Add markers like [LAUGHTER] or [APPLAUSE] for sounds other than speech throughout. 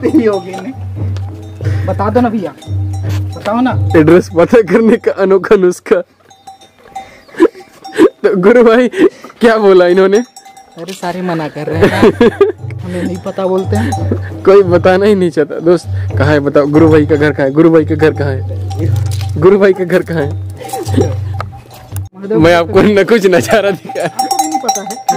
होगी इन्हें बता दो ना भैया। बताओ ना। एड्रेस पता करने का अनोखा नुस्खा। तो गुरु भाई क्या बोला इन्होंने? अरे सारे मना कर रहे हैं हमें नहीं पता बोलते हैं। कोई बताना ही नहीं चाहता। दोस्त कहाँ है बताओ। गुरु भाई का घर कहाँ है? गुरु भाई का घर कहाँ है? गुरु भाई का घर कहाँ है? मैं आपको न कुछ नज़ारा दिखा नहीं पता है?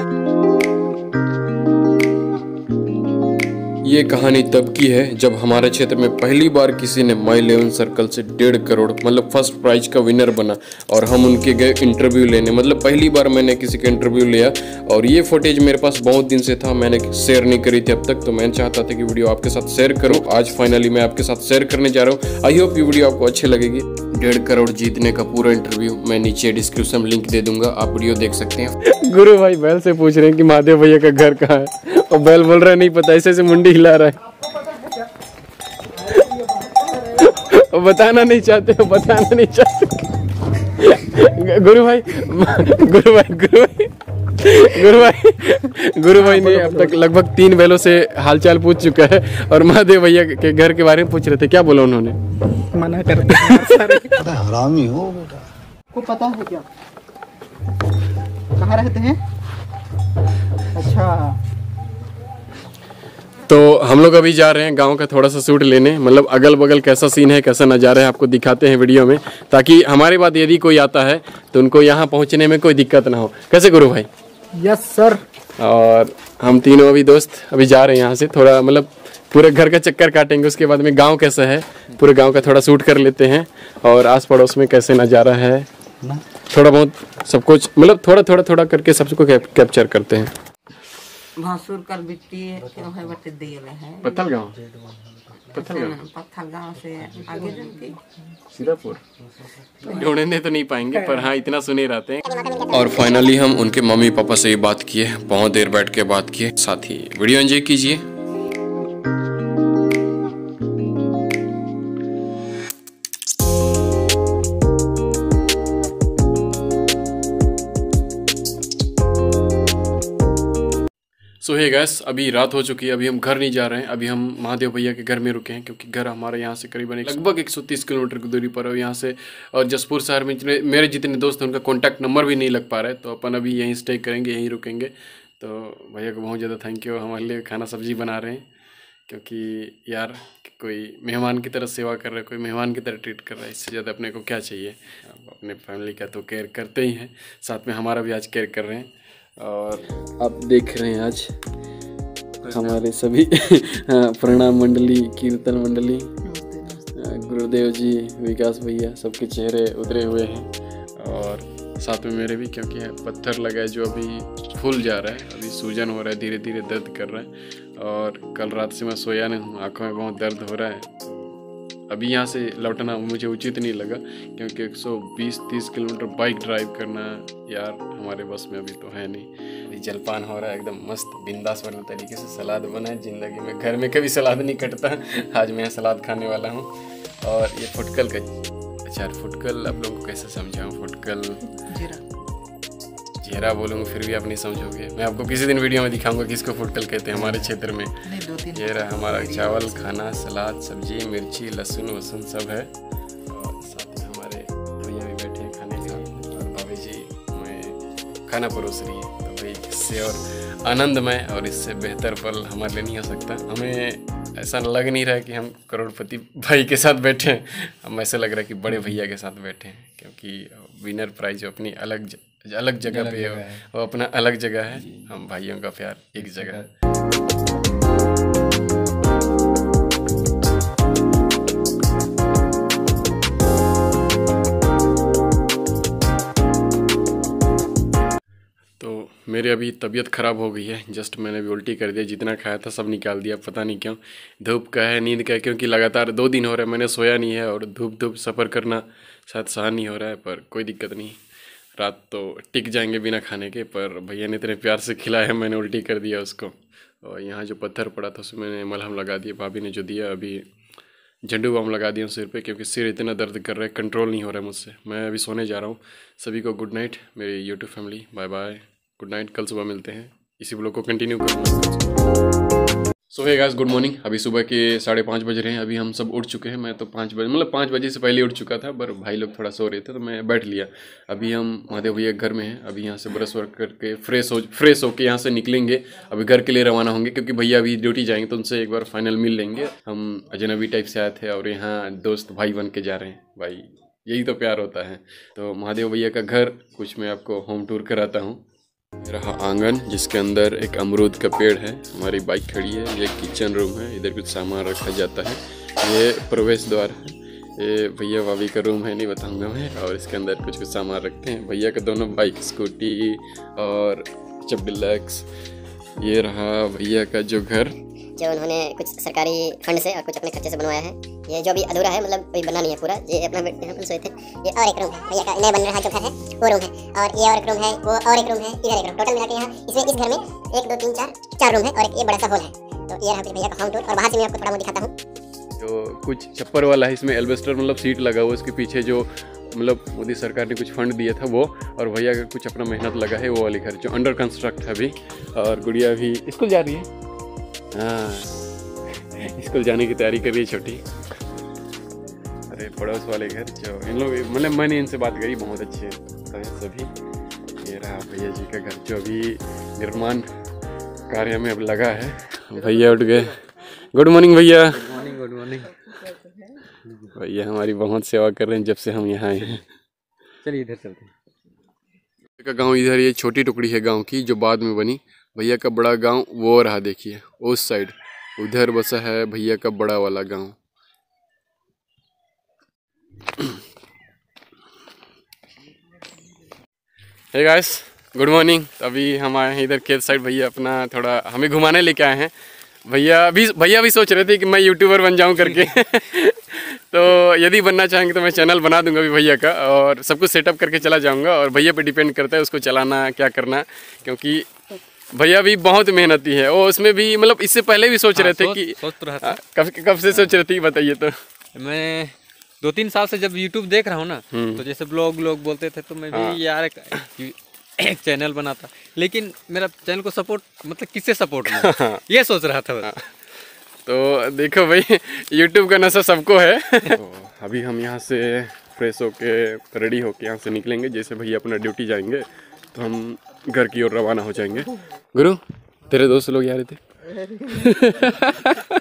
ये कहानी तब की है जब हमारे क्षेत्र में पहली बार किसी ने माई इलेवन सर्कल से डेढ़ करोड़ मतलब फ़र्स्ट प्राइज का विनर बना और हम उनके गए इंटरव्यू लेने। मतलब पहली बार मैंने किसी का इंटरव्यू लिया और ये फुटेज मेरे पास बहुत दिन से था, मैंने शेयर नहीं करी थी अब तक तो मैं चाहता था कि वीडियो आपके साथ शेयर करूँ। आज फाइनली मैं आपके साथ शेयर करने जा रहा हूँ। आई होप ये वीडियो आपको अच्छी लगेगी। डेढ़ करोड़ जीतने का पूरा इंटरव्यू मैं नीचे डिस्क्रिप्शन में लिंक दे दूँगा, आप वीडियो देख सकते हैं। गुरु भाई बैल से पूछ रहे हैं कि महादेव भैया का घर कहाँ है? और बैल बोल रहा है, नहीं पता ऐसे ऐसे मुंडी हिला रहा है। और बताना नहीं चाहते बताना नहीं चाहते गुरु भाई गुरु भाई गुरु भाई। गुरु भाई गुरु भाई ने अब तक लगभग तीन बैलों से हालचाल पूछ चुका है और महादेव भैया के घर के बारे में पूछ रहे थे। क्या बोला उन्होंने? मना करते यार सारे। अरे हरामी हो। बेटा को पता है क्या? कहाँ रहते हैं? अच्छा। तो हम लोग अभी जा रहे हैं गाँव का थोड़ा सा सूट लेने। मतलब अगल बगल कैसा सीन है कैसा नज़ारा है आपको दिखाते हैं वीडियो में। ताकि हमारे बाद यदि कोई आता है तो उनको यहाँ पहुँचने में कोई दिक्कत ना हो। कैसे गुरु भाई यस सर और हम तीनों अभी दोस्त अभी जा रहे हैं यहाँ से। थोड़ा मतलब पूरे घर का चक्कर काटेंगे उसके बाद में गाँव कैसा है? पूरे गाँव का थोड़ा शूट कर लेते हैं। और आस पड़ोस में कैसे नज़ारा है? थोड़ा बहुत सब कुछ मतलब थोड़ा थोड़ा थोड़ा करके सब सबको कैप्चर करते हैं। भासुर कर बिट्टी है है गाँव? पत्थल गाँव से आगे जनती सीतापुर। ढूँढने तो नहीं पाएँगे पर हाँ इतना सुने रहते हैं। और फाइनली हम उनके मम्मी पापा से ये बात किए बहुत देर बैठ के बात किए। साथ ही वीडियो एंजॉय कीजिए। सो है गैस अभी रात हो चुकी है, अभी हम घर नहीं जा रहे हैं, अभी हम महादेव भैया के घर में रुके हैं, क्योंकि घर हमारे यहाँ से करीबन लगभग 130 किलोमीटर की दूरी पर है यहाँ से और जसपुर शहर में जितने मेरे जितने दोस्त हैं, उनका कॉन्टैक्ट नंबर भी नहीं लग पा रहा है तो अपन अभी यहीं स्टे करेंगे, यहीं रुकेंगे। तो भैया को बहुत ज़्यादा थैंक यू हमारे लिए खाना सब्ज़ी बना रहे हैं, क्योंकि यार कोई मेहमान की तरह सेवा कर रहा है, कोई मेहमान की तरह ट्रीट कर रहा है, इससे ज़्यादा अपने को क्या चाहिए? अपने फैमिली का तो केयर करते ही हैं, साथ में हमारा भी आज केयर कर रहे हैं। और आप देख रहे हैं आज हमारे सभी हाँ, प्रणाम मंडली कीर्तन मंडली। गुरुदेव जी विकास भैया सबके चेहरे उतरे हुए हैं। और साथ में मेरे भी क्योंकि पत्थर लगा है जो अभी फूल जा रहा है अभी सूजन हो रहा है धीरे धीरे दर्द कर रहा है। और कल रात से मैं सोया नहीं हूँ आँखों में बहुत दर्द हो रहा है। तो अभी यहाँ से लौटना मुझे उचित नहीं लगा, क्योंकि 120-30 किलोमीटर बाइक ड्राइव करना यार हमारे बस में अभी तो है नहीं। जलपान हो रहा है, एकदम मस्त बिंदास वाले तरीके से सलाद बना है, ज़िंदगी में घर में कभी सलाद नहीं कटता। आज मैं सलाद खाने वाला हूँ। और ये फुटकल का अचार फुटकल आप लोगों को कैसे समझाऊँ? फुटकल जीरा। चेहरा बोलूँगा फिर भी आप नहीं समझोगे। मैं आपको किसी दिन वीडियो में दिखाऊँगा किसको फुटकल कहते हैं हमारे क्षेत्र में। ये रहा हमारा चावल खाना सलाद सब्ज़ी मिर्ची लहसुन वसुन सब है। और साथ में हमारे भैया भी बैठे हैं खाने के और भाभी जी हमें खाना परोस रही है। तो भाई इससे और आनंदमय और इससे बेहतर पल हमारे लिए नहीं हो सकता। हमें ऐसा लग नहीं रहा है कि हम करोड़पति भाई के साथ बैठे हैं। हम ऐसा लग रहा है कि बड़े भैया के साथ बैठे हैं क्योंकि विनर प्राइज अपनी अलग अलग जगह पे है। वो अपना अलग जगह है। हम भाइयों का प्यार एक जगह। है तो मेरे अभी तबीयत ख़राब हो गई है। जस्ट मैंने अभी उल्टी कर दिया। जितना खाया था सब निकाल दिया। पता नहीं क्यों। धूप का है नींद का है क्योंकि लगातार दो दिन हो रहा है। मैंने सोया नहीं है और धूप धूप सफ़र करना शायद सहन नहीं हो रहा है पर कोई दिक्कत नहीं। रात तो टिक जाएँगे बिना खाने के, पर भैया ने इतने प्यार से खिलाया मैंने उल्टी कर दिया उसको। और यहाँ जो पत्थर पड़ा था, उसमें मैंने मलहम लगा दिया भाभी ने जो दिया, अभी झंडू बम लगा दिया सिर पे, क्योंकि सिर इतना दर्द कर रहा है कंट्रोल नहीं हो रहा है मुझसे। मैं अभी सोने जा रहा हूँ। सभी को गुड नाइट मेरी YouTube family bye bye good night कल सुबह मिलते हैं। इसी ब्लॉग को कंटिन्यू करूँगा। सो है गाइस गुड मॉर्निंग अभी सुबह के साढ़े पाँच बज रहे हैं। अभी हम सब उठ चुके हैं। मैं तो पाँच बजे मतलब पाँच बजे से पहले उठ चुका था, पर भाई लोग थोड़ा सो रहे थे तो मैं बैठ लिया। अभी हम महादेव भैया घर में हैं। अभी यहाँ से ब्रश वर्क करके फ्रेश हो, फ्रेश होके यहाँ से निकलेंगे। अभी घर के लिए रवाना होंगे, क्योंकि भैया अभी ड्यूटी जाएँगे तो उनसे एक बार फाइनल मिल लेंगे। हम अजनबी टाइप से आए थे और यहाँ दोस्त भाई बन के जा रहे हैं। भाई, यही तो प्यार होता है। तो महादेव भैया का घर, कुछ मैं आपको होम टूर कराता हूँ। रहा आँगन, जिसके अंदर एक अमरूद का पेड़ है। हमारी बाइक खड़ी है, ये किचन रूम है, इधर कुछ सामान रखा जाता है। ये प्रवेश द्वार है। ये भैया भाभी का रूम है, नहीं बताऊँगा मैं, और इसके अंदर कुछ कुछ सामान रखते हैं। भैया का दोनों बाइक, स्कूटी और चप ये रहा भैया का जो घर। जो उन्होंने कुछ सरकारी फंड से और कुछ अपने खर्चे से बनवाया है। ये जो भी अधूरा है मतलब अभी बना नहीं है पूरा ये अपना बेड यहाँ पर सोए थे। ये और एक रूम है भैया का नया बन रहा जो घर है वो रूम है। और ये और एक रूम है वो और एक रूम है इधर एक रूम टोटल मिला के यहाँ इसमें इस घर में एक दो तीन चार चार रूम है और एक ये बड़ा सा हॉल है। तो ये रहा भैया का होम टूर और बाहर से मैं आपको थोड़ा बहुत दिखाता हूँ। जो कुछ छप्पर वाला है इसमें एल्बेस्टर मतलब सीट लगा हुआ है उसके पीछे जो मतलब मोदी सरकार ने कुछ फंड दिया था वो। और भैया का कुछ अपना मेहनत लगा है वो वाली घर जो अंडर कंस्ट्रक्ट है अभी। और गुड़िया भी स्कूल जा रही है? हाँ। स्कूल जाने की तैयारी कर रही है छोटी। पड़ोस वाले घर जो इन लोग मतलब मैंने इनसे बात करी बहुत अच्छे हैं सभी। ये रहा भैया जी का घर जो अभी निर्माण कार्य में अब लगा है। भैया उठ गए। गुड मॉर्निंग भैया। मॉर्निंग गुड मॉर्निंग भैया हमारी बहुत सेवा कर रहे हैं जब से हम यहाँ आए हैं। चलिए इधर चलते हैं। का गाँव इधर ये छोटी टुकड़ी है गाँव की जो बाद में बनी। भैया का बड़ा गाँव वो रहा देखिए उस साइड उधर बसा है भैया का बड़ा वाला गाँव। हे गाइस गुड मॉर्निंग अभी हम आए हैं इधर खेत साइड भैया अपना थोड़ा हमें घुमाने लेके आए हैं। भैया अभी भैया भी सोच रहे थे कि मैं यूट्यूबर बन जाऊँ करके। [LAUGHS] तो यदि बनना चाहेंगे तो मैं चैनल बना दूँगा अभी भैया का और सब कुछ सेटअप करके चला जाऊँगा और भैया पे डिपेंड करता है उसको चलाना क्या करना क्योंकि भैया भी बहुत मेहनती है। और उसमें भी मतलब इससे पहले भी सोच रहे थे कि तो। हाँ, कब कब से सोच रहे थे बताइए तो। मैं दो तीन साल से जब यूट्यूब देख रहा हूँ ना तो जैसे ब्लॉग लोग बोलते थे तो मैं भी यार एक, एक चैनल बनाता। लेकिन मेरा चैनल को सपोर्ट मतलब किससे सपोर्ट [LAUGHS] ये सोच रहा था बस। तो देखो भाई यूट्यूब का नशा सबको है। [LAUGHS] तो अभी हम यहाँ से फ्रेश होके रेडी होके यहाँ से निकलेंगे। जैसे भैया अपना ड्यूटी जाएँगे तो हम घर की ओर रवाना हो जाएँगे। गुरु तेरे दोस्त लोग आ रहे थे। [LAUGHS]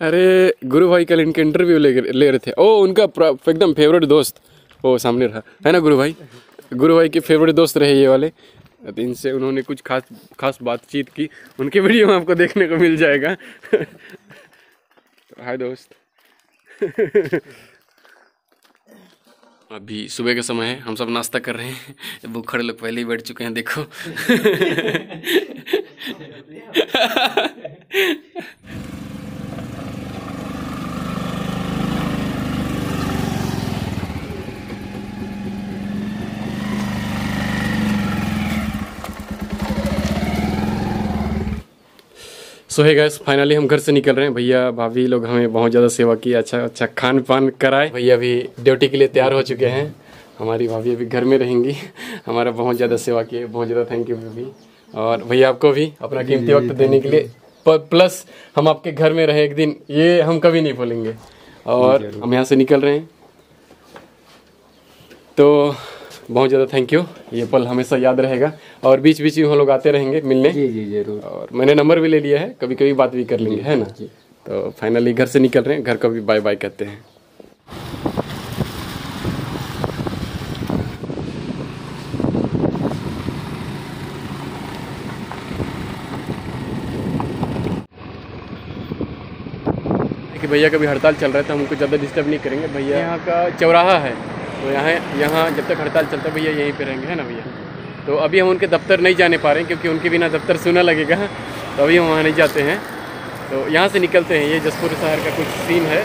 अरे गुरु भाई कल इनके इंटरव्यू ले ले रहे थे। ओ उनका एकदम फेवरेट दोस्त। वो सामने रहा। है ना गुरु भाई? गुरु भाई के फेवरेट दोस्त रहे ये वाले। तो इनसे उन्होंने कुछ खास खास बातचीत की। उनके वीडियो में आपको देखने को मिल जाएगा। तो [LAUGHS] हाय दोस्त। [LAUGHS] अभी सुबह का समय है। हम सब नाश्ता कर रहे हैं। [LAUGHS] वो खड़े लोग पहले ही बैठ चुके हैं देखो। सो है गैस फाइनली हम घर से निकल रहे हैं। भैया भाभी लोग हमें बहुत ज़्यादा सेवा की अच्छा अच्छा खान पान कराए। भैया अभी ड्यूटी के लिए तैयार हो चुके हैं। हमारी भाभी अभी घर में रहेंगी। [LAUGHS] हमारा बहुत ज़्यादा सेवा की है बहुत ज़्यादा थैंक यू भाभी। और भैया आपको भी अपना कीमती वक्त देने के लिए। प्लस हम आपके घर में रहे एक दिन ये हम कभी नहीं भूलेंगे। और हम यहाँ से निकल रहे हैं। तो बहुत ज़्यादा थैंक यू ये पल हमेशा याद रहेगा और बीच बीच में हम लोग आते रहेंगे मिलने। जी जी ज़रूर। और मैंने नंबर भी ले लिया है कभी कभी बात भी कर लेंगे है ना? तो फाइनली घर से निकल रहे हैं घर का भी बाय बाय कहते हैं। कि भैया का भी हड़ताल चल रहा है तो हम उनको ज़्यादा डिस्टर्ब नहीं करेंगे। भैया यहाँ का चौराहा है। तो यहाँ यहाँ जब तक हड़ताल चलता भैया यहीं पे रहेंगे, है ना भैया? तो अभी हम उनके दफ्तर नहीं जाने पा रहे हैं, क्योंकि उनके बिना दफ्तर सुना लगेगा। तो अभी हम वहाँ नहीं जाते हैं। तो यहाँ से निकलते हैं, ये जसपुर शहर का कुछ सीन है।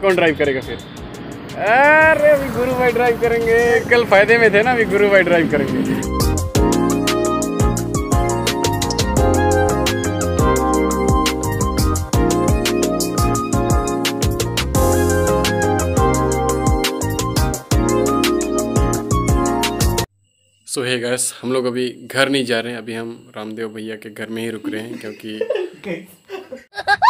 कौन ड्राइव करेगा फिर? अरे, अभी गुरु भाई ड्राइव करेंगे। कल फ़ायदे में थे ना, अभी गुरु भाई ड्राइव करेंगे। सो है गैस हम लोग अभी घर नहीं जा रहे हैं। अभी हम रामदेव भैया के घर में ही रुक रहे हैं, क्योंकि [LAUGHS]